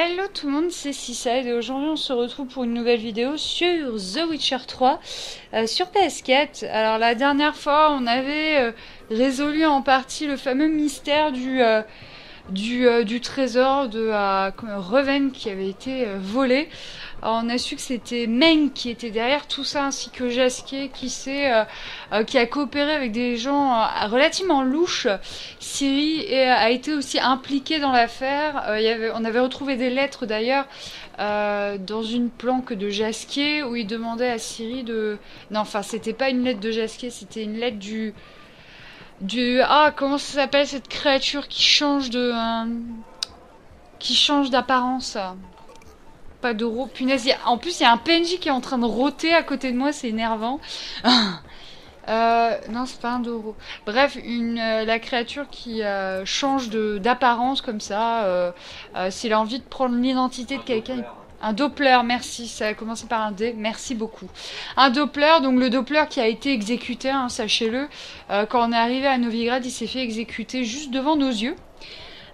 Hello tout le monde, c'est Seaside et aujourd'hui on se retrouve pour une nouvelle vidéo sur The Witcher 3 euh, sur PS4. Alors la dernière fois on avait euh, résolu en partie le fameux mystère du, euh, du, euh, du trésor de euh, Reven qui avait été euh, volé. On a su que c'était Meng qui était derrière tout ça ainsi que Jasquier qui euh, qui a coopéré avec des gens relativement louches. Siri a été aussi impliqué dans l'affaire. On avait retrouvé des lettres d'ailleurs dans une planque de Jasquier où il demandait à Siri de. Non, enfin, c'était pas une lettre de Jasquier, c'était une lettre du. Du. Ah, comment ça s'appelle cette créature qui change de. euh, qui change d'apparence? Pas de. Punaise, il y a- en plus, il y a un PNJ qui est en train de rôter à côté de moi, c'est énervant. Euh, non, c'est pas un Doro. Bref, une, euh, la créature qui euh, change de d'apparence comme ça, euh, euh, s'il a envie de prendre l'identité de quelqu'un. il- Un Doppler, merci, ça a commencé par un D, merci beaucoup. Un Doppler, donc le Doppler qui a été exécuté, hein, sachez-le, euh, quand on est arrivé à Novigrad, il s'est fait exécuter juste devant nos yeux.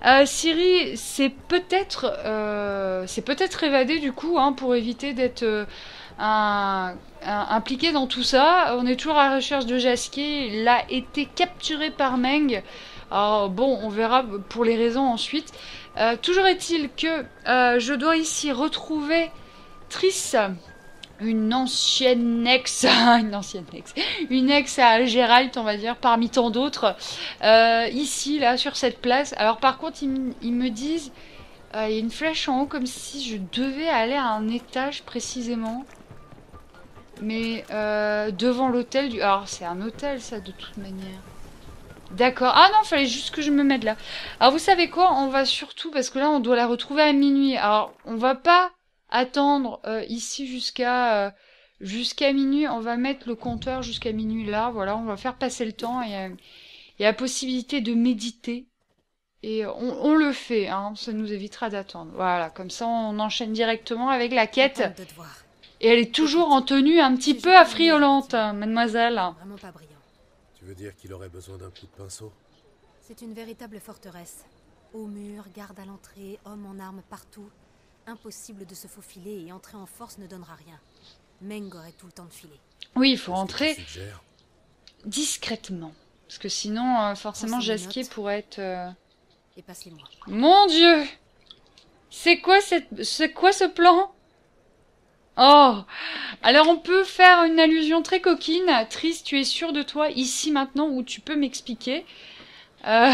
Euh, Siri, c'est peut-être, euh, du coup, hein, pour éviter d'être euh, impliqué dans tout ça. On est toujours à la recherche de Jasquier. Il a été capturé par Meng. Bon, on verra pour les raisons ensuite. Euh, toujours est-il que euh, je dois ici retrouver Triss, une ancienne ex, une ancienne ex, une ex à Gérald, on va dire, parmi tant d'autres, euh, ici, là, sur cette place. Alors par contre, ils, ils me disent, il y a une flèche en haut comme si je devais aller à un étage précisément. Mais devant l'hôtel du... Alors c'est un hôtel ça de toute manière. D'accord. Ah non, fallait juste que je me mette là. Alors vous savez quoi? On va surtout, parce que là on doit la retrouver à minuit. Alors on va pas attendre euh, ici jusqu'à euh, jusqu'à minuit. On va mettre le compteur jusqu'à minuit là. Voilà, on va faire passer le temps. Il y a, il y a la possibilité de méditer. Et on, on le fait, hein, ça nous évitera d'attendre. Voilà, comme ça on enchaîne directement avec la quête. Et elle est toujours en tenue un petit peu affriolante, mademoiselle. Vraiment pas brillant. Tu veux dire qu'il aurait besoin d'un coup de pinceau? C'est une véritable forteresse. Hauts murs, garde à l'entrée, hommes en armes partout. Impossible de se faufiler et entrer en force ne donnera rien. Meng aurait tout le temps de filer. Oui, il faut suggères? discrètement. Parce que sinon, euh, forcément, Jasquier pourrait être... euh, Et passe-les-moi. Mon Dieu C'est quoi cette... C'est quoi ce plan? Oh Alors on peut faire une allusion très coquine. Triste, tu es sûr de toi ici maintenant où tu peux m'expliquer? Euh,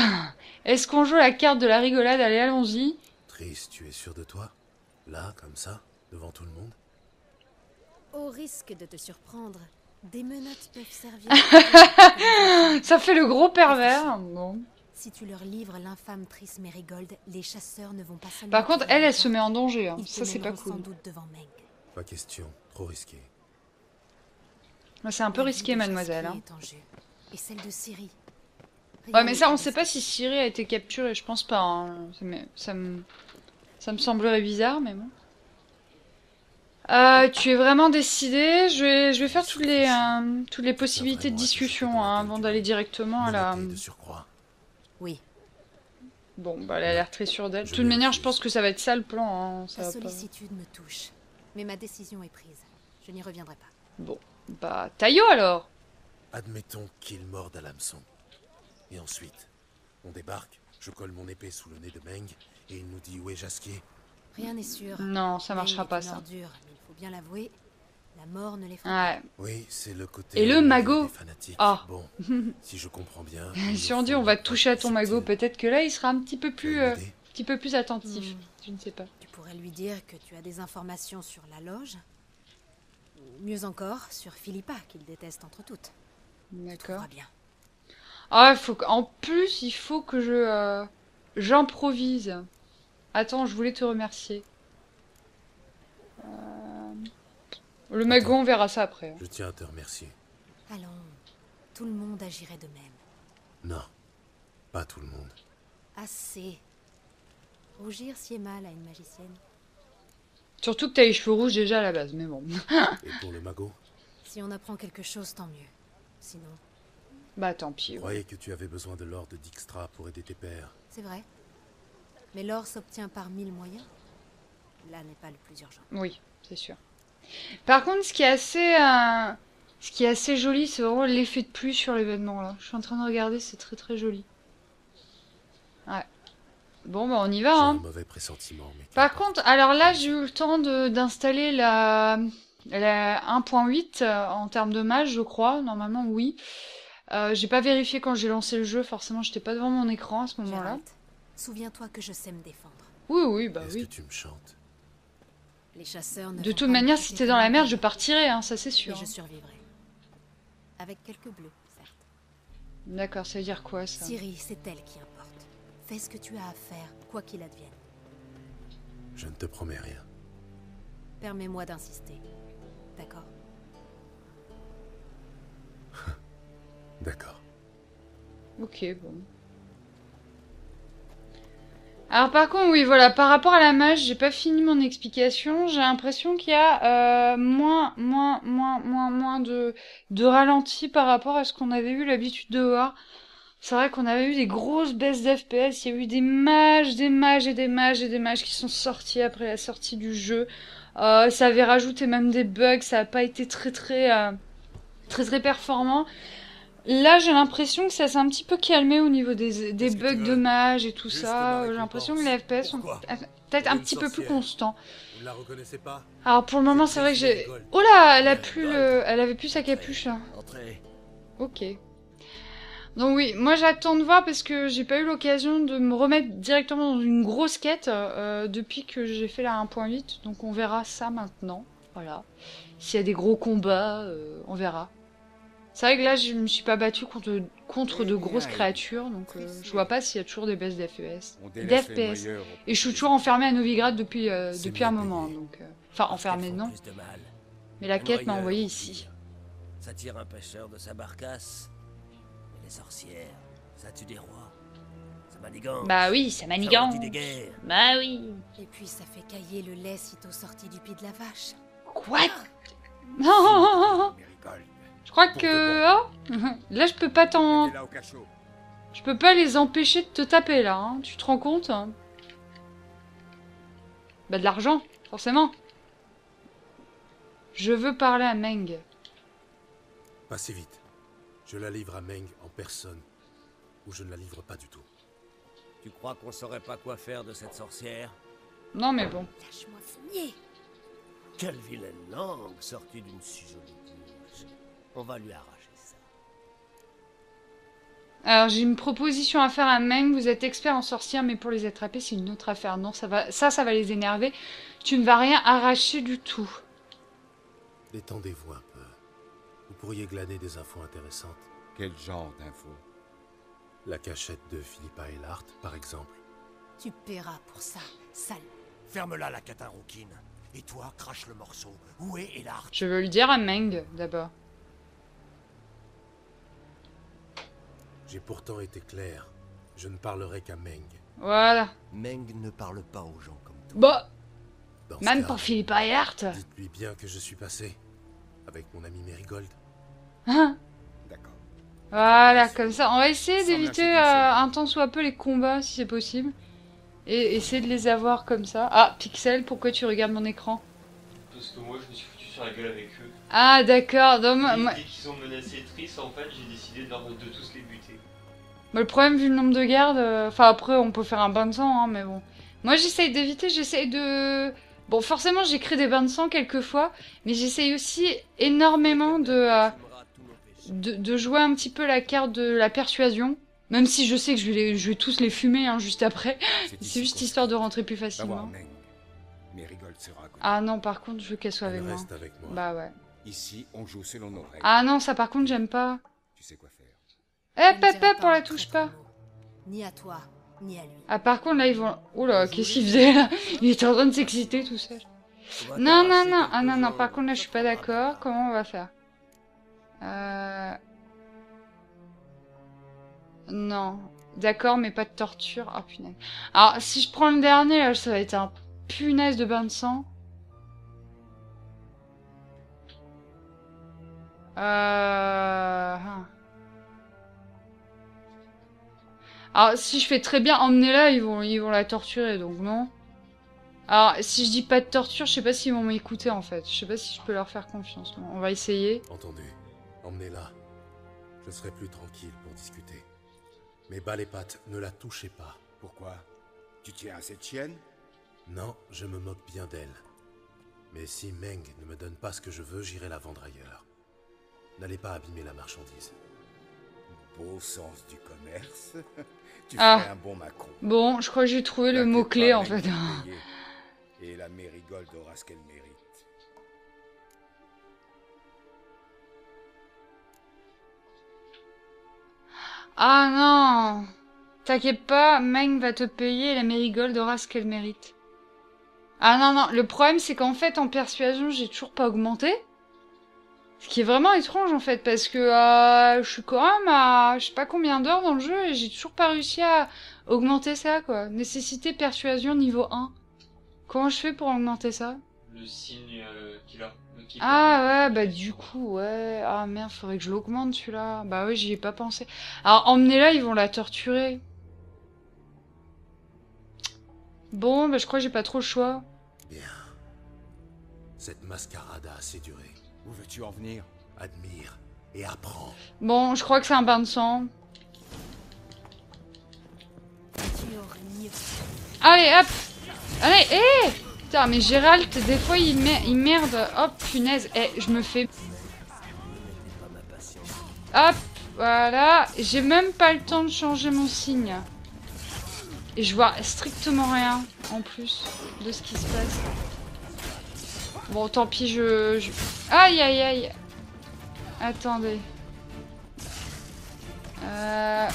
Est-ce qu'on joue la carte de la rigolade? Allez, allons-y. Triste, tu es sûr de toi? Là, comme ça, devant tout le monde? Au risque de te surprendre, des menottes peuvent servir. Ça fait le gros pervers. Bon. si tu leur livres l'infâme Triss Merigold, les chasseurs ne vont pas. Par contre, elle, le elle se met en danger. hein. Ça, c'est pas sans cool. doute devant Meng. Pas question, trop risqué. C'est un peu risqué, de mademoiselle. Hein. Et celle de Ciri. Ouais, mais ça, on sait pas si Siri a été capturée. Je pense pas. hein. Ça, me... Ça, me... ça me semblerait bizarre, mais bon. Euh, tu es vraiment décidé. Je vais, je vais faire toutes les, euh, toutes les possibilités de discussion hein, avant d'aller directement à la. Oui, Bon, bah, elle a l'air très sûre d'elle. De toute manière, je pense que ça va être ça le plan. hein. Ça ta va pas... sollicitude me touche. Mais ma décision est prise. Je n'y reviendrai pas. Bon, bah, Taillot alors. Admettons qu'il morde à l'hameçon. Et ensuite, on débarque, je colle mon épée sous le nez de Meng, et il nous dit où est Jasquier. Rien n'est sûr. Non, ça marchera pas ça. ordure, mais il faut bien l'avouer, la mort ne les fera Ouais. Oui, c'est le côté... Et le magot. Ah. Bon, si je comprends bien... si on dit on va te toucher à ton magot, peut-être que là, il sera un petit peu plus, euh, petit peu plus attentif. Hmm. Je ne sais pas. Tu pourrais lui dire que tu as des informations sur la loge. Ou mieux encore, sur Philippa, qu'il déteste entre toutes. D'accord. bien. Ah, faut que- en plus, il faut que je euh, j'improvise. Attends, je voulais te remercier. Euh, Le magot, on verra ça après. hein. Je tiens à te remercier. Allons, tout le monde agirait de même. Non, pas tout le monde. Assez. Rougir si est mal à une magicienne. Surtout que t'as les cheveux rouges déjà à la base, mais bon. Et pour le magot, Si on apprend quelque chose, tant mieux. Sinon, Bah tant pis. je ouais. croyais que tu avais besoin de l'or de Dijkstra pour aider tes pères. c'est vrai. Mais l'or s'obtient par mille moyens. Là n'est pas le plus urgent. Oui, c'est sûr. Par contre, ce qui est assez, euh, ce qui est assez joli, c'est vraiment l'effet de pluie sur l'événement là. Je suis en train de regarder, c'est très très joli. Ouais. Bon, bah on y va, un hein. mauvais pressentiment, mais Par contre, alors là, j'ai eu le temps de- d'installer la, la 1.8 euh, en termes de mage, je crois. Normalement, oui. Euh, j'ai pas vérifié quand j'ai lancé le jeu, forcément, j'étais pas devant mon écran à ce moment-là. Souviens-toi que je sais me défendre. Oui, oui, bah oui. que tu me chantes? Les chasseurs ne De toute manière, si t'es dans la merde, je partirai, hein, ça c'est Et sûr. je hein. survivrai. Avec quelques bleus, certes. D'accord, ça veut dire quoi ça? Ciri, c'est elle qui importe. Fais ce que tu as à faire, quoi qu'il advienne. Je ne te promets rien. Permets-moi d'insister. D'accord? D'accord. Ok, bon. Alors par contre, oui, voilà, par rapport à la mage, j'ai pas fini mon explication. J'ai l'impression qu'il y a euh, moins, moins, moins, moins, moins de, de ralenti par rapport à ce qu'on avait eu l'habitude de voir. C'est vrai qu'on avait eu des grosses baisses d'FPS. Il y a eu des mages, des mages et des mages et des mages qui sont sortis après la sortie du jeu. Euh, ça avait rajouté même des bugs. Ça a pas été très très euh, très très performant. Là, j'ai l'impression que ça s'est un petit peu calmé au niveau des, bugs de mages et tout ça. J'ai l'impression que les. FPS sont peut-être un petit peu plus constants. Vous la reconnaissez pas Alors pour le moment, C'est vrai que j'ai. Oh là, elle a plus le, elle avait plus sa capuche là. Entrez. Ok. Donc oui, moi j'attends de voir parce que j'ai pas eu l'occasion de me remettre directement dans une grosse quête euh, depuis que j'ai fait la 1.8. Donc on verra ça maintenant. Voilà. S'il y a des gros combats, euh, on verra. C'est vrai que là je me suis pas battue contre, contre de grosses créatures, donc euh, je vois pas s'il y a toujours des baisses d'FPS. Et je suis toujours enfermée à Novigrad depuis, euh, depuis un moment, donc... euh, Enfin, enfermée non, mais la quête m'a noyeur, envoyé on ici. Ça tire un pêcheur de sa barcasse. Les sorcières, ça tue des rois? Ça manigance. Bah oui, ça Ça manigance. rôtit des guerres. Bah oui. Et puis ça fait cailler le lait sitôt sorti du pied de la vache. Quoi? Non Mérigold. Je crois que... oh, là, je peux pas t'en... Je peux pas les empêcher de te taper, là. hein. Tu te rends compte hein? Bah de l'argent, forcément. Je veux parler à Meng. Pas si vite. Je la livre à Meng en personne. Ou je ne la livre pas du tout. Tu crois qu'on saurait pas quoi faire de cette sorcière? Non, mais bon. Lâche-moi Quelle vilaine langue sortie d'une si jolie bouche. On va lui arracher ça. Alors, j'ai une proposition à faire à Meng. Vous êtes expert en sorcières, mais pour les attraper, c'est une autre affaire. Non, ça va, ça, ça va les énerver. Tu ne vas rien arracher du tout. Détendez-vous un peu. Vous pourriez glaner des infos intéressantes. Quel genre d'infos? La cachette de Philippa Eilhart, par exemple. Tu paieras pour ça, sale. Ferme-la, la catarouquine. Et toi, crache le morceau. Où est Elard Je veux le dire à Meng, d'abord. J'ai pourtant été clair. Je ne parlerai qu'à Meng. Voilà. Meng ne parle pas aux gens comme toi. Bah, même cas, pour Philippe Ayart. Dites-lui bien que je suis passé. Avec mon ami Merigold. Hein D'accord. Voilà, comme ça. On va essayer d'éviter euh, un tant soit peu les combats, si c'est possible. Et essayer de les avoir comme ça. Ah, Pixel, pourquoi tu regardes mon écran? Parce que moi je me suis foutu sur la gueule avec eux. Ah, d'accord. Donc, moi- Dès- qu'ils ont menacé Triss, en fait, j'ai décidé de, leur- de tous les buter. Bah, le problème, vu le nombre de gardes, euh, enfin après, on peut faire un bain de sang, hein, mais bon. Moi, j'essaye d'éviter, j'essaye de... Bon, forcément, j'ai créé des bains de sang quelques fois, mais j'essaye aussi énormément de, euh, de, de jouer un petit peu la carte de la persuasion. Même si je sais que je vais, les- je vais tous les fumer hein, juste après. C'est ici juste histoire de rentrer plus facilement. Ah non, par contre, je veux qu'elle soit avec moi. reste avec moi. Bah ouais. Ici, on joue selon nos règles. Ah non, ça par contre, j'aime pas. Tu sais quoi faire. Eh, pep, dirai pep, on la touche pas. Ni à toi, ni à lui. Ah, par contre, là, ils vont. Oula, qu'est-ce qu'il faisait là? Il était en train de s'exciter tout seul. Non, non, non. Ah non, non, par contre, là, je suis pas d'accord. Comment on va faire? Euh... Non. D'accord, mais pas de torture. Ah, punaise. Alors, si je prends le dernier, ça va être un punaise de bain de sang. Euh... Hein. Alors, si je fais très bien emmener là, ils vont, ils vont la torturer, donc non. Alors, si je dis pas de torture, je sais pas s'ils vont m'écouter, en fait. Je sais pas si je peux leur faire confiance. On va essayer. Entendez. Emmenez-la. Je serai plus tranquille pour discuter. Mais bas les pattes, ne la touchez pas. Pourquoi? Tu tiens à cette chienne? Non, je me moque bien d'elle. Mais si Meng ne me donne pas ce que je veux, j'irai la vendre ailleurs. N'allez pas abîmer la marchandise. Beau sens du commerce. tu Ah. ferais un bon Macron. Bon, je crois que j'ai trouvé le mot-clé en fait. Et la Mérigold aura ce qu'elle mérite. Ah non T'inquiète pas, Meng va te payer et la Mérigold aura ce qu'elle mérite. Ah non, non, le problème c'est qu'en fait en persuasion j'ai toujours pas augmenté. Ce qui est vraiment étrange en fait, parce que euh, je suis quand même à je sais pas combien d'heures dans le jeu et j'ai toujours pas réussi à augmenter ça quoi. Nécessité persuasion niveau 1. Comment je fais pour augmenter ça? Le signe euh, qu'il a. Ah ouais, bah du coup, ouais. Ah merde, faudrait que je l'augmente celui-là. Bah oui, j'y ai pas pensé. Alors emmenez-la, ils vont la torturer. Bon, bah je crois que j'ai pas trop le choix. Bien. Cette mascarade a assez duré. Où veux-tu en venir? Admire et apprends. Bon, je crois que c'est un bain de sang. Allez, hop Allez, hé Putain, mais Gérald, des fois, il, mer- il merde. Hop, punaise. Eh, je me fais... Hop, voilà. J'ai même pas le temps de changer mon signe. Et je vois strictement rien, en plus, de ce qui se passe. Bon, tant pis, je... Aïe, aïe, aïe Attendez. Euh...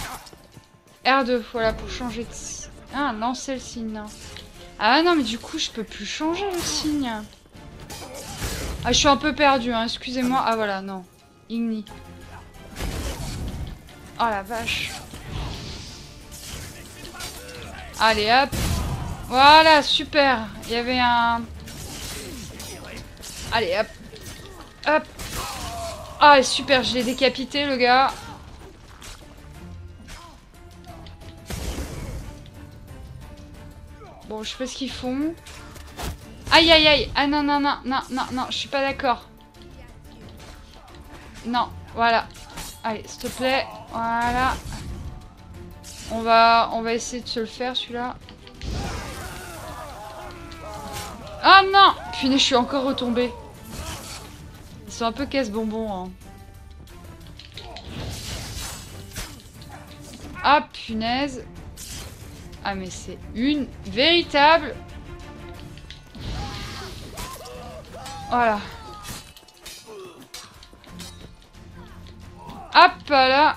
R2, voilà, pour changer de... Ah, lancer le signe, non. Ah non, mais du coup, je peux plus changer le signe. Ah, je suis un peu perdue, hein, excusez-moi. Ah voilà, non. Igni. Oh la vache. Allez, hop. Voilà, super. Il y avait un... Allez, hop. Hop. Ah, super, je l'ai décapité, le gars. Bon, je sais pas ce qu'ils font. Aïe, aïe, aïe. Ah non, non, non, non, non, non, je suis pas d'accord. Non, voilà. Allez, s'il te plaît. Voilà. On va, on va essayer de se le faire, celui-là. Ah non Punaise, je suis encore retombée. Ils sont un peu casse-bonbons, hein. Ah, punaise. Ah, mais c'est une véritable... Voilà. Hop là.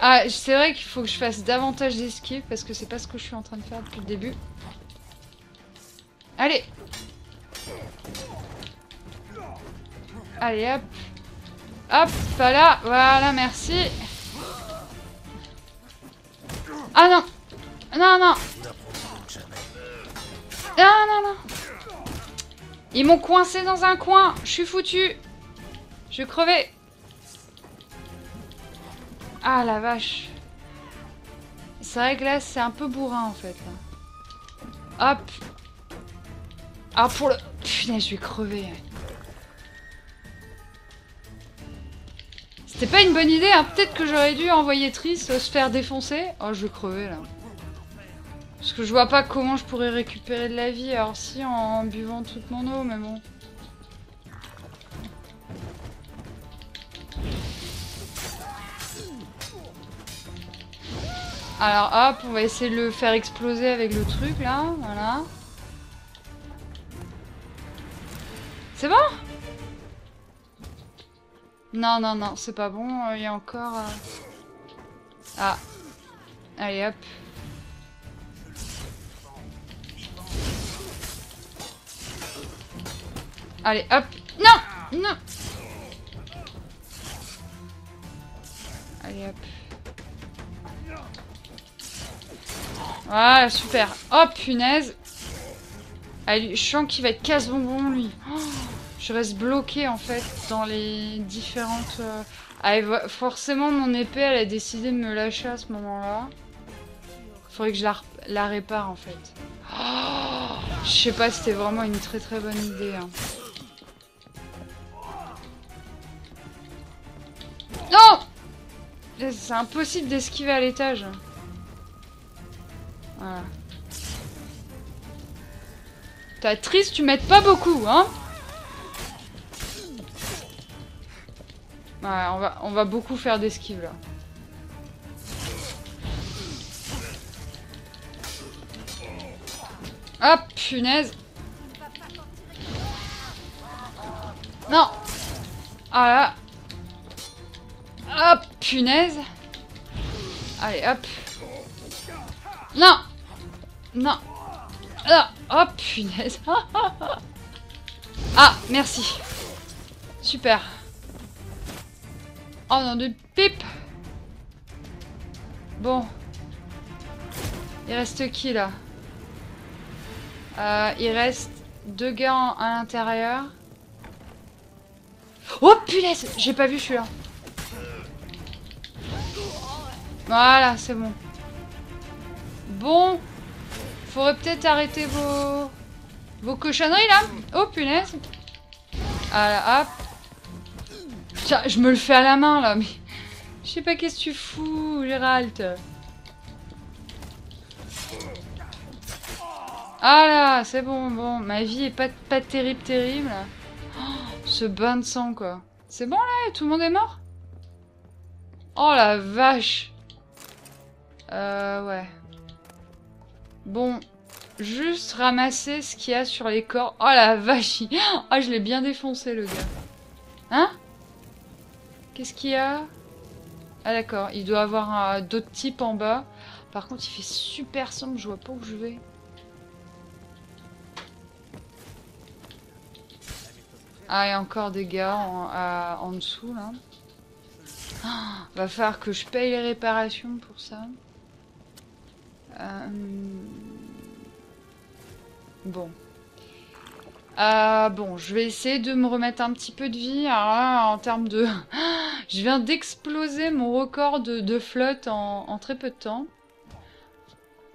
Ah, c'est vrai qu'il faut que je fasse davantage d'esquive parce que c'est pas ce que je suis en train de faire depuis le début. Allez. Allez, hop. Hop, là. Voilà, merci. Ah non. Non, non. Non, non, non. Ils m'ont coincé dans un coin. Je suis foutu. Je vais crever. Ah la vache. C'est vrai que là, c'est un peu bourrin en fait. Hop. Ah pour le... Putain, je vais crever. C'était pas une bonne idée, hein. Peut-être que j'aurais dû envoyer Triss euh, se faire défoncer. Oh, je vais crever là. Parce que je vois pas comment je pourrais récupérer de la vie. Alors si, en buvant toute mon eau, mais bon. Alors hop, on va essayer de le faire exploser avec le truc là, voilà. C'est bon? Non, non, non, c'est pas bon, euh, il y a encore... euh, Ah. Allez hop. Allez hop. Non Non Allez hop. Voilà, super. Oh, punaise. Allez, je sens qu'il va être casse-bonbon, lui. Oh, Je reste bloqué en fait dans les différentes. euh, Ah, et vo- forcément, mon épée, elle a décidé de me lâcher à ce moment-là. Faudrait que je la répare en fait. Oh, je sais pas, c'était vraiment une très très bonne idée. hein. Non C'est impossible d'esquiver à l'étage. Voilà. T'as triste, tu m'aides pas beaucoup, hein Ouais, on va, on va beaucoup faire d'esquive là. Hop, punaise. Non. Ah là. Hop, punaise. Allez, hop. Non. Non. Ah, oh, punaise. ah, merci. Super. Oh non, de pipe. Bon. Il reste qui là? Euh, Il reste deux gars à l'intérieur. Oh punaise J'ai pas vu celui-là. Voilà, c'est bon. Bon. Faudrait peut-être arrêter vos... Vos cochonneries là. Oh punaise. Voilà, hop. Tiens, je me le fais à la main là, mais... Je sais pas qu'est-ce que tu fous, Gérald. Ah là, c'est bon, bon. Ma vie est pas, pas terrible, terrible. Oh, ce bain de sang, quoi. C'est bon là Tout le monde est mort? Oh la vache Euh, ouais. Bon, juste ramasser ce qu'il y a sur les corps. Oh la vache il- Oh, je l'ai bien défoncé, le gars. Hein? Qu'est-ce qu'il y a? Ah d'accord, il doit avoir d'autres types en bas. Par contre, il fait super sombre, je vois pas où je vais. Ah, il y a encore des gars en, en dessous, là. Ah, va falloir que je paye les réparations pour ça. Euh, Bon. Euh, bon, je vais essayer de me remettre un petit peu de vie. Alors en termes de... je viens d'exploser mon record de, flotte en, très peu de temps.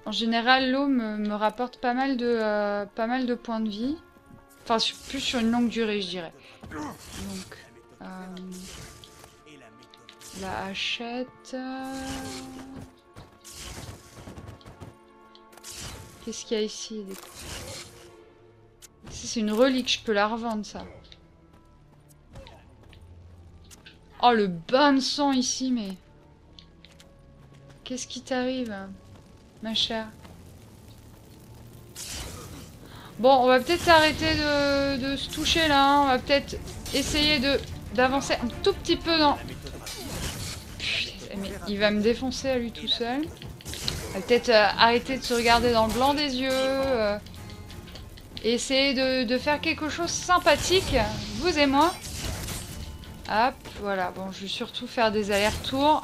En général, l'eau me, rapporte pas mal, de, euh, pas mal de points de vie. Enfin, plus sur une longue durée, je dirais. Donc, la hachette... Qu'est-ce qu'il y a ici c'est une relique, je peux la revendre ça. Oh le bain de sang ici, mais... Qu'est-ce qui t'arrive, ma chère? Bon, on va peut-être arrêter de, se toucher là. hein. On va peut-être essayer d'avancer un tout petit peu dans... Putain, mais il va me défoncer à lui tout seul. Peut-être euh, arrêter de se regarder dans le blanc des yeux. euh, essayer de, faire quelque chose sympathique, vous et moi. Hop, voilà. Bon, je vais surtout faire des allers-retours.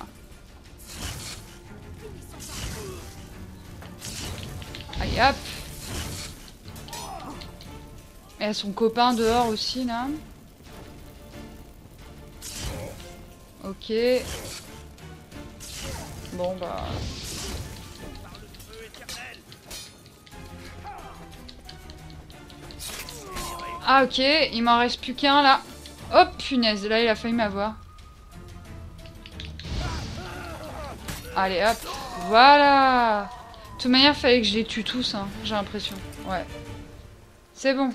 Allez, hop. Et à son copain dehors aussi, là. Ok. Bon, bah... Ah ok, il m'en reste plus qu'un là. Hop, punaise, là il a failli m'avoir. Allez hop, voilà. De toute manière, fallait que je les tue tous, hein, j'ai l'impression. Ouais. C'est bon.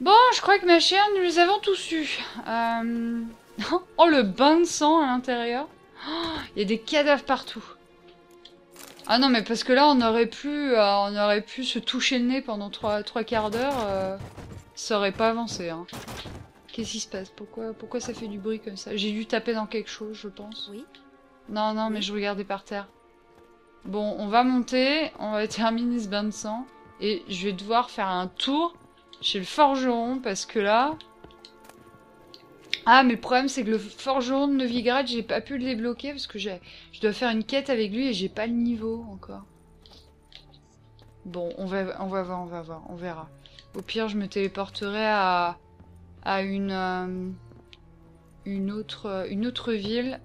Bon, je crois que ma chère, nous les avons tous eus. Euh... Oh, le bain de sang à l'intérieur. Oh, Il y a des cadavres partout. Ah non, mais parce que là, on aurait pu, euh, on aurait pu se toucher le nez pendant trois, trois quarts d'heure. euh, ça aurait pas avancé. Hein. Qu'est-ce qui se passe? Pourquoi, pourquoi ça fait du bruit comme ça? J'ai dû taper dans quelque chose, je pense. Oui. Non, non, mais je regardais par terre. Bon, on va monter, on va terminer ce bain de sang. Et je vais devoir faire un tour chez le forgeron parce que là... Ah, mais le problème, c'est que le forgeron de Novigrad, j'ai pas pu le débloquer parce que j'ai, je dois faire une quête avec lui et j'ai pas le niveau encore. Bon, on va, on va voir, on va voir, on verra. Au pire, je me téléporterai à, à une, euh, une, autre, une autre ville.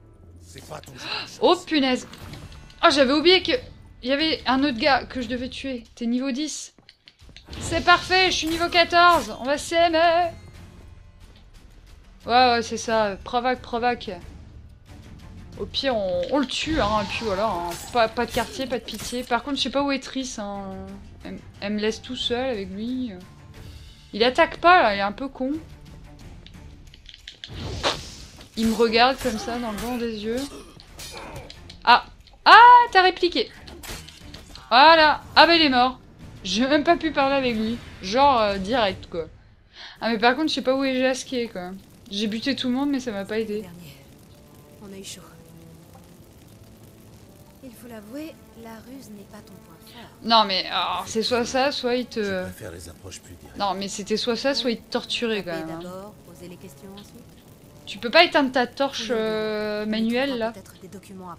Pas ton Oh punaise Oh, j'avais oublié que il y avait un autre gars que je devais tuer. T'es niveau 10. C'est parfait, je suis niveau 14. On va s'aimer. Ouais, ouais, c'est ça. Provoque, provoque. Au pire, on, le tue, hein, et puis voilà. hein. Pas, pas de quartier, pas de pitié. Par contre, je sais pas où est Triss. Hein. Elle, elle me laisse tout seul avec lui. Il attaque pas, là. Il est un peu con. Il me regarde comme ça, dans le blanc des yeux. Ah Ah, t'as répliqué Voilà Ah bah il est mort J'ai même pas pu parler avec lui. Genre, euh, direct, quoi. Ah mais par contre, je sais pas où est Jasquier, quoi. J'ai buté tout le monde, mais ça m'a pas aidé. Dernier. On a eu chaud. Il faut l'avouer, la ruse n'est pas ton point fort. Non mais, alors, c'est soit ça, soit il te... Je préfère les approches plus directes. Non mais c'était soit ça, soit il te torturait, quand même. hein. d'abord, poser les questions ensuite. Tu peux pas éteindre ta torche euh, manuelle, là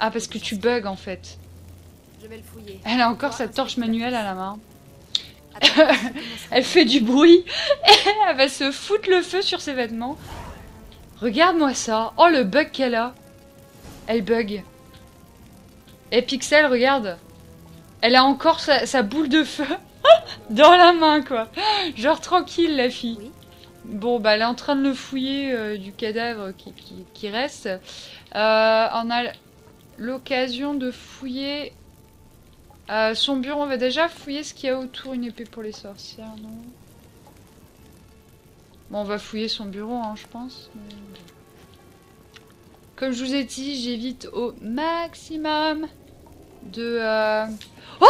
Ah, parce que tu bugs, en fait. Je vais le fouiller. Elle a encore sa torche manuelle à la main. Elle fait du bruit. Elle va se foutre le feu sur ses vêtements. Regarde-moi ça. Oh, le bug qu'elle a. Elle bug. Et Pixel, regarde. Elle a encore sa, sa boule de feu dans la main, quoi. Genre tranquille, la fille. Oui. Bon, bah, elle est en train de le fouiller euh, du cadavre qui, qui- qui reste. Euh, on a l'occasion de fouiller euh, son bureau. On va déjà fouiller ce qu'il y a autour. Une épée pour les sorcières, non? Bon, on va fouiller son bureau, hein, je pense. Comme je vous ai dit, j'évite au maximum de... euh, Oh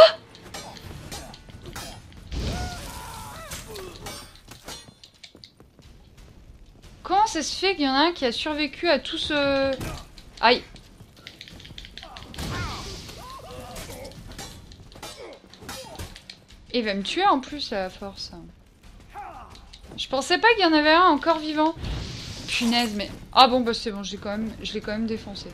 Comment ça se fait qu'il y en a un qui a survécu à tout ce... Aïe Il va me tuer en plus à la force. Je pensais pas qu'il y en avait un encore vivant. Punaise, mais... Ah bon, bah c'est bon, quand, même... je l'ai quand même défoncé.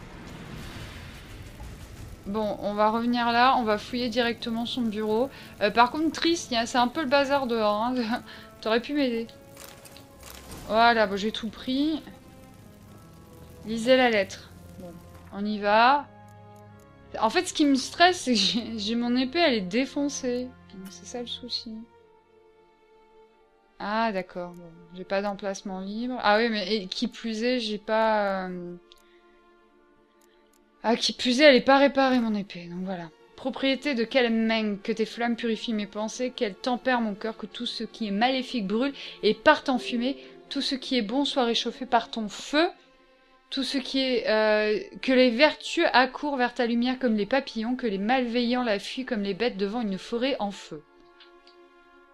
Bon, on va revenir là, on va fouiller directement son bureau. Euh, par contre, triste, c'est un peu le bazar dehors. Hein. T'aurais pu m'aider. Voilà, bon, j'ai tout pris. Lisez la lettre. Bon, on y va. En fait, ce qui me stresse, c'est que j'ai mon épée, elle est défoncée. C'est ça le souci. Ah, d'accord. Bon, j'ai pas d'emplacement libre. Ah oui, mais qui plus est, j'ai pas... euh, Ah, qui plus est, elle est pas réparée, mon épée. Donc voilà. Propriété de quelle Meng, que tes flammes purifient mes pensées, qu'elles tempèrent mon cœur, que tout ce qui est maléfique brûle et parte en fumée, tout ce qui est bon soit réchauffé par ton feu, tout ce qui est... euh, que les vertueux accourent vers ta lumière comme les papillons, que les malveillants la fuient comme les bêtes devant une forêt en feu.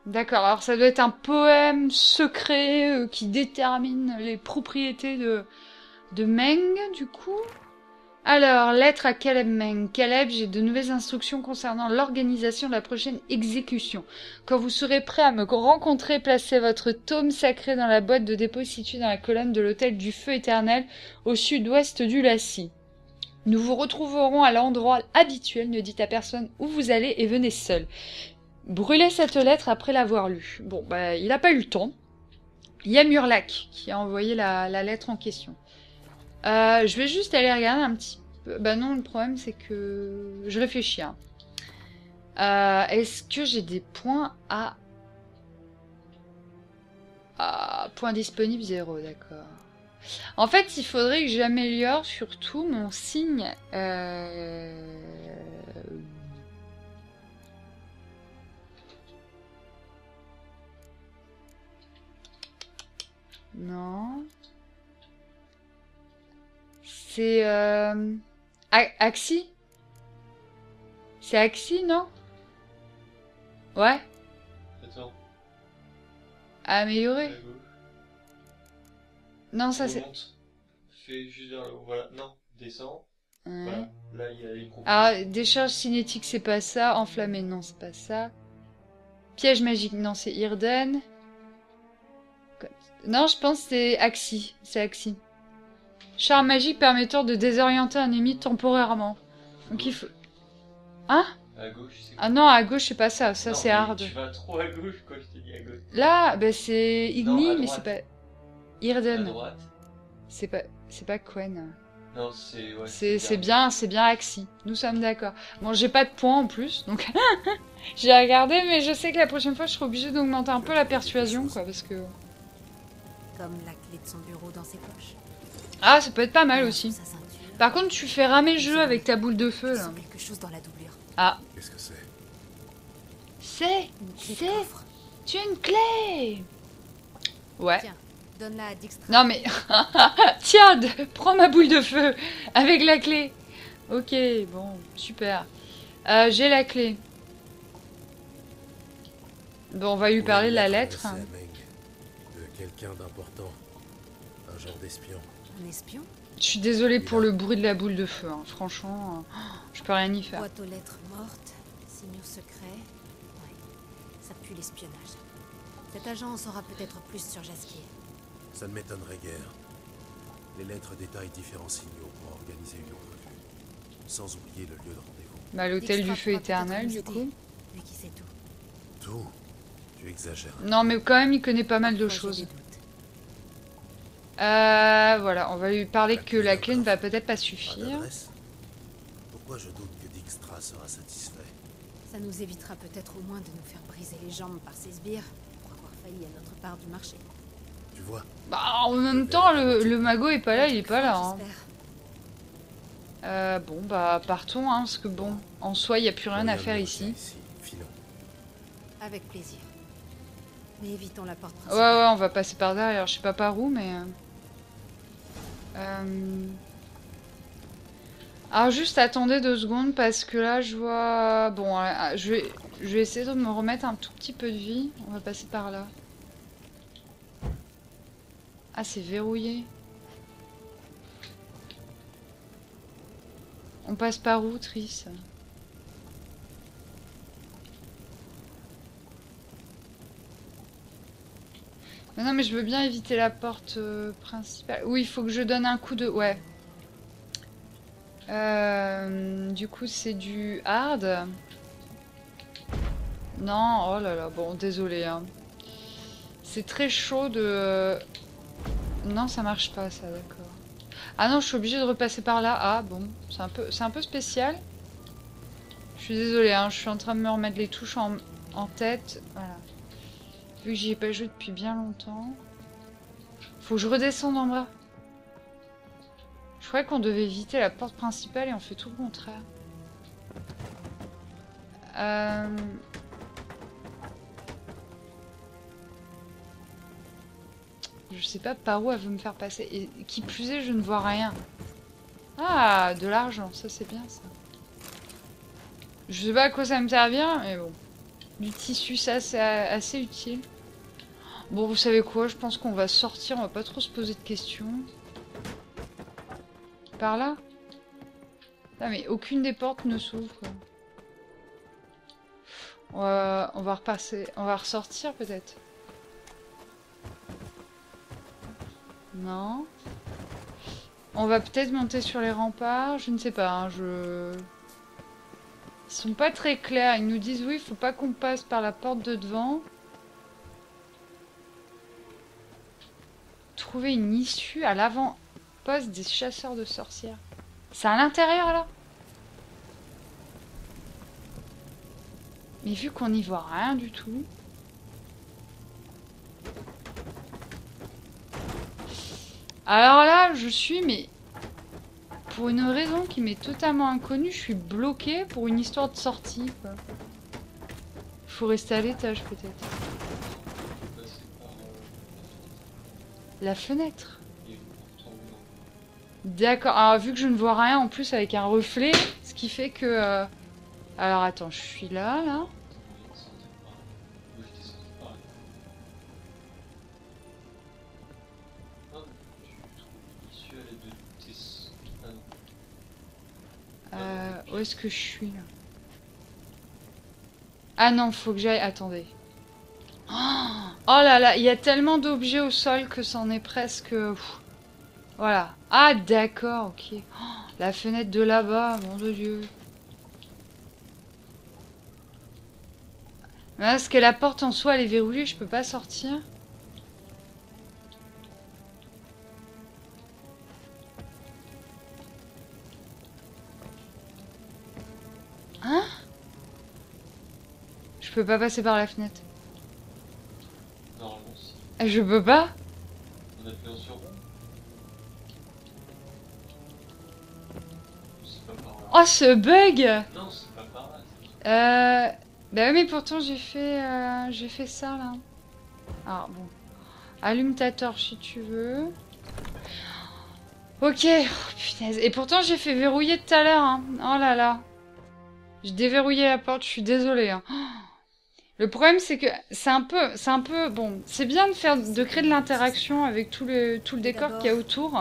D'accord, alors ça doit être un poème secret euh, qui détermine les propriétés de, Meng, du coup. Alors, lettre à Caleb Meng. Caleb, j'ai de nouvelles instructions concernant l'organisation de la prochaine exécution. Quand vous serez prêt à me rencontrer, placez votre tome sacré dans la boîte de dépôt située dans la colonne de l'hôtel du Feu éternel, au sud-ouest du Lacis. Nous vous retrouverons à l'endroit habituel, ne dites à personne où vous allez et venez seul. Brûlez cette lettre après l'avoir lue. Bon, bah, il n'a pas eu le temps. Il y a Murlac qui a envoyé la, lettre en question. Euh, je vais juste aller regarder un petit peu. Bah non, le problème c'est que je réfléchis. hein. Euh, Est-ce que j'ai des points à... Ah, points disponibles, zéro, d'accord. En fait, il faudrait que j'améliore surtout mon signe. euh, Non. C'est... Euh... Axi C'est Axi, non? Ouais Attends, améliorer. Non, ça c'est... Fais juste vers le haut. Voilà, non, descends. Ouais. Voilà, là il y a les. Ah, décharge cinétique, c'est pas ça. Enflammé, non, c'est pas ça. Piège magique, non, c'est Irden. Non, je pense que c'est Axi. C'est Axi. Charme magique permettant de désorienter un ennemi temporairement. Donc il faut... Hein À gauche, Ah non, à gauche, c'est pas ça. Ça, c'est hard. Tu vas trop à gauche quand je te dis à gauche. Là, bah, c'est Igni, mais c'est pas... À Irden. droite. C'est pas... C'est pas Quen. Non, c'est. Ouais, C'est c'est bien, c'est bien Axi. Nous sommes d'accord. Bon, j'ai pas de points en plus, donc j'ai regardé, mais je sais que la prochaine fois, je serai obligée d'augmenter un peu la persuasion, quoi, parce que... Comme la clé de son bureau dans ses poches. Ah, ça peut être pas mal Rien aussi. Par contre, tu fais ramer le jeu avec ta boule de feu, Je là. sens quelque chose dans la doublure. Ah, Qu'est-ce que c'est? C'est... Tu as une clé Ouais. Tiens, donne-la à Dijkstra. Non mais... Tiens, prends ma boule de feu avec la clé. Ok, bon, super. Euh, j'ai la clé. Bon, on va lui parler de la lettre. Quelqu'un d'important. Un genre d'espion. Un espion? Je suis désolée pour le bruit de la boule de feu, hein. franchement, euh, je peux rien y faire. Boîte aux lettres mortes, signaux secrets. Ouais, ça pue l'espionnage. Cet agent en saura peut-être plus sur Jasquier. Ça ne m'étonnerait guère. Les lettres détaillent différents signaux pour organiser une entrevue. Sans oublier le lieu de rendez-vous. Bah, l'hôtel du feu éternel, du coup. Lui qui sait tout? Tout Tu exagères. Non, mais quand même, il connaît pas mal de choses. Euh, voilà, on va lui parler que la clé ne va peut-être pas suffire. Pourquoi je doute que Dijkstra sera satisfait? Ça nous évitera peut-être au moins de nous faire briser les jambes par ces sbires pour avoir failli à notre part du marché. Tu vois? Bah, en même temps, le, le magot est pas là, il est pas là. hein. Euh, bon, bah, partons, hein, parce que bon, en soi, il n'y a plus rien à faire ici. Avec plaisir. Mais Ouais, ouais, on va passer par derrière, je sais pas par où, mais... euh, euh, Alors, juste attendez deux secondes, parce que là, je vois... Bon, euh, je vais, je vais essayer de me remettre un tout petit peu de vie. On va passer par là. Ah, c'est verrouillé. On passe par où, Triss Non, mais je veux bien éviter la porte euh, principale. Oui, il faut que je donne un coup de... Ouais. Euh, du coup, c'est du hard. Non, oh là là, bon, désolé. Hein. C'est très chaud de... Non, ça marche pas, ça, d'accord. Ah non, je suis obligée de repasser par là. Ah, bon, c'est un peu, c'est un peu spécial. Je suis désolée, hein, je suis en train de me remettre les touches en, en tête. Voilà. Vu que j'y ai pas joué depuis bien longtemps. Faut que je redescende en bas. Je croyais qu'on devait éviter la porte principale et on fait tout le contraire. Euh... Je sais pas par où elle veut me faire passer. Et qui plus est, je ne vois rien. Ah, de l'argent, ça c'est bien ça. Je sais pas à quoi ça me servir, mais bon. Du tissu, ça c'est assez utile. Bon, vous savez quoi, je pense qu'on va sortir, on va pas trop se poser de questions. Par là? Ah mais aucune des portes ne s'ouvre. On va, on va repasser, on va ressortir peut-être? Non. On va peut-être monter sur les remparts, je ne sais pas, hein, je... Ils sont pas très clairs, ils nous disent oui, faut pas qu'on passe par la porte de devant. Trouver une issue à l'avant-poste des chasseurs de sorcières. C'est à l'intérieur là Mais vu qu'on n'y voit rien du tout. Alors là, je suis, mais pour une raison qui m'est totalement inconnue, je suis bloquée pour une histoire de sortie. Quoi. Faut rester à l'étage peut-être. La fenêtre. D'accord. Alors vu que je ne vois rien en plus avec un reflet, ce qui fait que. euh, Alors attends, je suis là, là. Ah. Ah. Euh, où est-ce que je suis là? Ah non, faut que j'aille. Attendez. Oh là là, il y a tellement d'objets au sol que c'en est presque. Voilà. Ah d'accord, ok. Oh, la fenêtre de là-bas, mon Dieu. Parce que la porte en soi, elle est verrouillée, je peux pas sortir. Hein? Je peux pas passer par la fenêtre. Je peux pas On appuie sur rond. C'est pas par là. Oh, ce bug Non, c'est pas par là. Euh... Bah oui, mais pourtant j'ai fait, euh, j'ai fait ça là. Alors bon. Allume ta torche si tu veux. Ok. Oh, punaise. Et pourtant j'ai fait verrouiller tout à l'heure. Hein. Oh là là. J'ai déverrouillé la porte, je suis désolée. hein. Oh. Le problème c'est que c'est un peu, c'est un peu bon. C'est bien de faire, de créer de l'interaction avec tout le, tout le décor qu'il y a autour.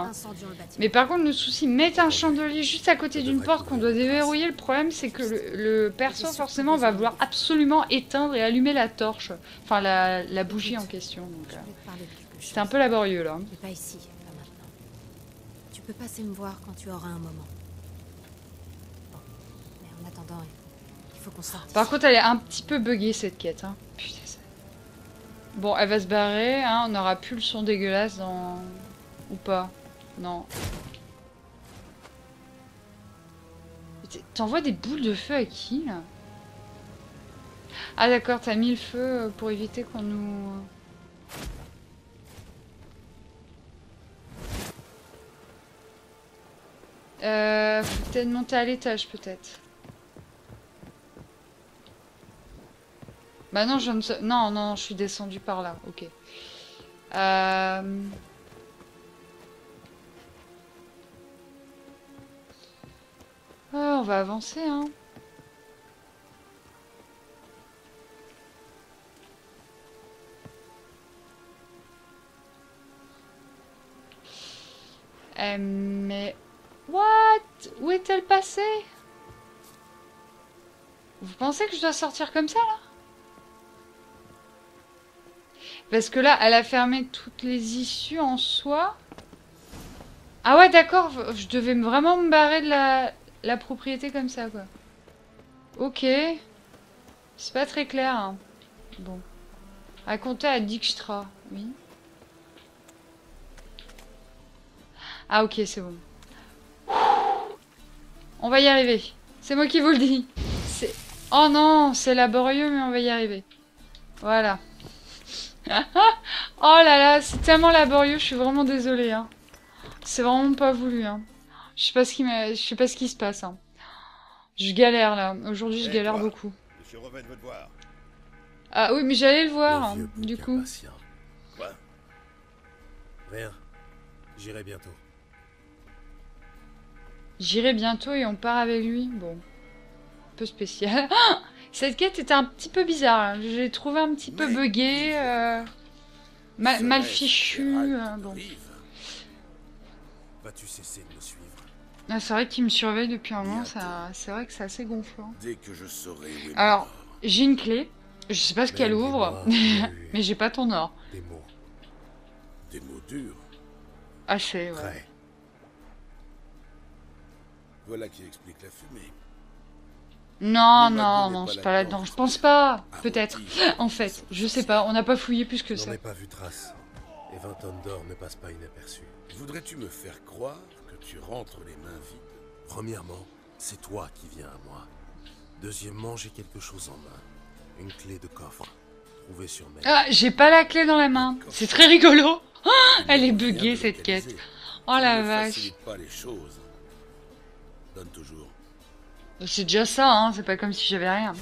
Mais par contre, le souci, mettre un chandelier juste à côté d'une porte qu'on doit déverrouiller, le problème c'est que le, le perso forcément va vouloir absolument éteindre et allumer la torche. Enfin, la, la bougie en question. Euh, c'est un peu laborieux là. Pas ici, pas maintenant. Tu peux passer me voir quand tu auras un moment. Bon, mais en attendant, il Par contre, elle est un petit peu buggée cette quête. Hein. Bon, elle va se barrer. Hein. On aura plus le son dégueulasse dans. Ou pas Non. T'envoies des boules de feu à qui là? Ah d'accord, t'as mis le feu pour éviter qu'on nous. Euh, faut peut-être monter à l'étage peut-être. Bah non, je ne sais... Non, non, je suis descendue par là, ok. Euh... Ah, on va avancer, hein. Euh, mais... What? Où est-elle passée? Vous pensez que je dois sortir comme ça, là? Parce que là, elle a fermé toutes les issues en soi. Ah ouais, d'accord, je devais vraiment me barrer de la, propriété comme ça, quoi. Ok. C'est pas très clair. hein. Bon. À compter à Dijkstra, oui. Ah ok, c'est bon. On va y arriver. C'est moi qui vous le dis. Oh non, c'est laborieux, mais on va y arriver. Voilà. oh là là, c'est tellement laborieux, je suis vraiment désolée. Hein. C'est vraiment pas voulu. Hein. Je sais pas ce qui m'a- je sais pas ce qui se passe. Hein. Je galère là. Aujourd'hui, je Eh, galère toi. beaucoup. Voir. Ah oui, mais j'allais le voir, Le hein, du coup. Quoi? Rien. J'irai bientôt. J'irai bientôt et on part avec lui. Bon. Un peu spécial. Ah Cette quête était un petit peu bizarre. hein. Je l'ai trouvé un petit peu Mais- buggé. euh, ma- mal Serait-ce fichu. Gérald euh, bon. Rive Vas-tu cesser de me suivre Ah, c'est vrai qu'il me surveille depuis un moment. ça- C'est vrai que c'est assez gonflant. Alors, or. J'ai une clé. Je sais pas ce qu'elle ouvre. mais j'ai pas ton or. Des mots. Des mots durs. Assez, ouais. Prêt. Voilà qui explique la fumée. Non, non, non, c'est pas pas là-dedans. Je pense pas. Ah, Peut-être. En fait, je sais pas. On n'a pas fouillé plus que ça. n'en ai pas vu trace. Et 20 tonnes d'or ne passent pas inaperçues. Voudrais-tu me faire croire que tu rentres les mains vides? Premièrement, c'est toi qui viens à moi. Deuxièmement, j'ai quelque chose en main. Une clé de coffre. Trouvée sur Meg. Ah, j'ai pas la clé dans la main. C'est très rigolo. Elle est buggée cette quête. Oh la ne vache. pas les choses. Donne toujours. C'est déjà ça, hein. C'est pas comme si j'avais rien.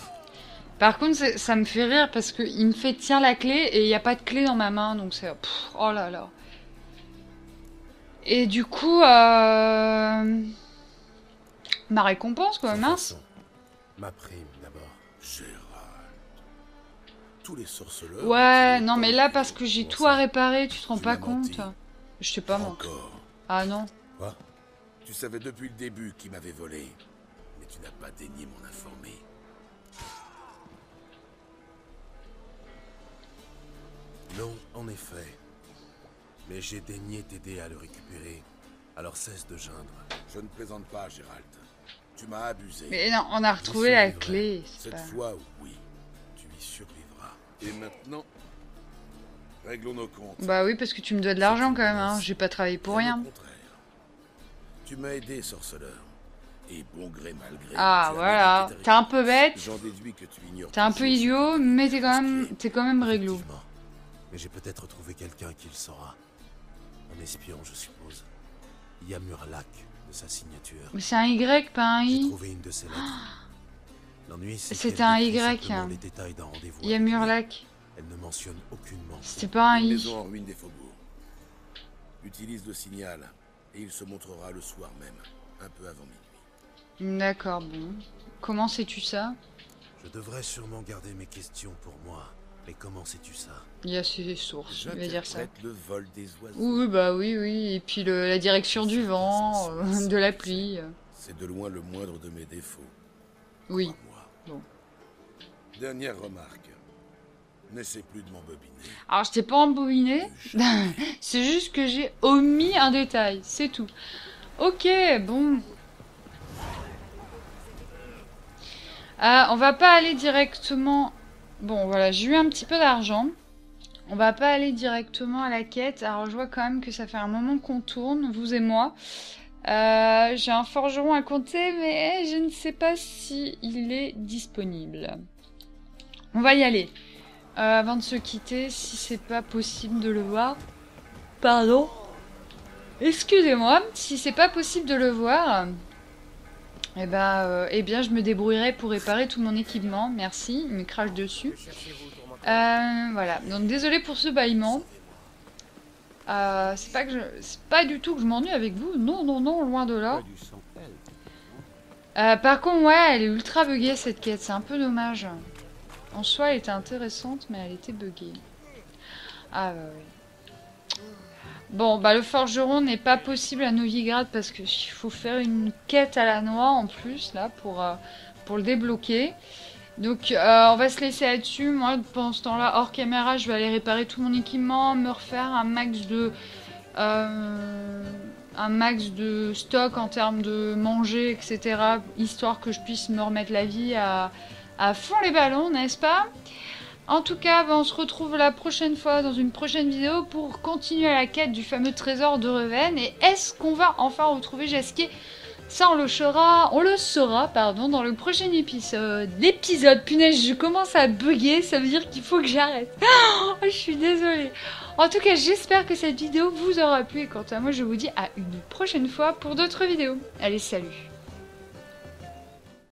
Par contre, ça me fait rire parce que il me fait tiens la clé et il n'y a pas de clé dans ma main, donc c'est oh là là. Et du coup, euh... ma récompense quoi, mince. Ma prime d'abord. Gérald. Tous les sorceleurs. Ouais, non mais là parce que j'ai tout à réparer, tu te rends pas compte. Je sais pas moi. Ah non. Quoi? Tu savais depuis le début qui m'avait volé. Mais tu n'as pas daigné m'en informer. Non, en effet. Mais j'ai daigné t'aider à le récupérer. Alors cesse de geindre. Je ne plaisante pas, Gérald. Tu m'as abusé. Mais non, on a retrouvé la c'est Cette pas- fois, oui. Tu y survivras. Et maintenant, réglons nos comptes. Bah oui, parce que tu me dois de l'argent quand même, hein. J'ai pas travaillé pour rien. Au contraire. Tu m'as aidé, sorceleur. Et bon gré mal gré. Ah, tu voilà. T'es un peu bête, J'en déduis que tu ignores. t'es un peu idiot, mais t'es quand même, t'es quand même réglo. Mais j'ai peut-être trouvé quelqu'un qui le saura. Un espion, je suppose. Yamurlak, de sa signature. Mais c'est un Y, pas un J'ai I. trouvé une de ses lettres. L'ennui, c'est C'était un Y, hein. les détails d'un rendez-vous. Il y a avec lui. Murlac. Elle ne mentionne aucunement. C'était pas un Une I. maison en ruine des faubourgs. Utilise le signal et il se montrera le soir même, un peu avant minuit. D'accord, bon. Comment sais-tu ça? Je devrais sûrement garder mes questions pour moi. Mais comment sais-tu ça? Il y a ses sources, je vais dire ça. Le vol des oiseaux. Oui, bah oui, oui. Et puis le- la direction du vent, euh, de la pluie. C'est de loin le moindre de mes défauts. Oui. Bon. Dernière remarque. N'essaie plus de m'embobiner. Alors, je t'ai pas embobiné. c'est juste que j'ai omis un détail, c'est tout. Ok, bon. Euh, on va pas aller directement. Bon, voilà, j'ai eu un petit peu d'argent. On va pas aller directement à la quête. Alors, je vois quand même que ça fait un moment qu'on tourne, vous et moi. Euh, j'ai un forgeron à compter, mais je ne sais pas si il est disponible. On va y aller. Euh, avant de se quitter, si c'est pas possible de le voir. Pardon? Excusez-moi, si c'est pas possible de le voir, eh ben, euh, eh bien, je me débrouillerai pour réparer tout mon équipement. Merci, il me crache dessus. Euh, voilà, donc désolé pour ce bâillement. Euh, c'est pas que je, c'est pas du tout que je m'ennuie avec vous. Non, non, non, loin de là. Par contre, ouais, elle est ultra buggée cette quête. C'est un peu dommage. En soi, elle était intéressante, mais elle était buggée. Ah ouais, ouais. Bon, bah le forgeron n'est pas possible à Novigrad parce qu'il faut faire une quête à la noix en plus, là, pour, euh, pour le débloquer. Donc, euh, on va se laisser là-dessus. Moi, pendant ce temps-là, hors caméra, je vais aller réparer tout mon équipement, me refaire un max de... euh, un max de stock en termes de manger, etc. Histoire que je puisse me remettre la vie à, à fond les ballons, n'est-ce pas? En tout cas, ben, on se retrouve la prochaine fois dans une prochaine vidéo pour continuer la quête du fameux trésor de Reven. Et est-ce qu'on va enfin retrouver Jasquier Ça, on le saura, on le saura, pardon, dans le prochain épisode. L'épisode, punaise, je commence à bugger, ça veut dire qu'il faut que j'arrête. Oh, je suis désolée. En tout cas, j'espère que cette vidéo vous aura plu et quant à moi, je vous dis à une prochaine fois pour d'autres vidéos. Allez, salut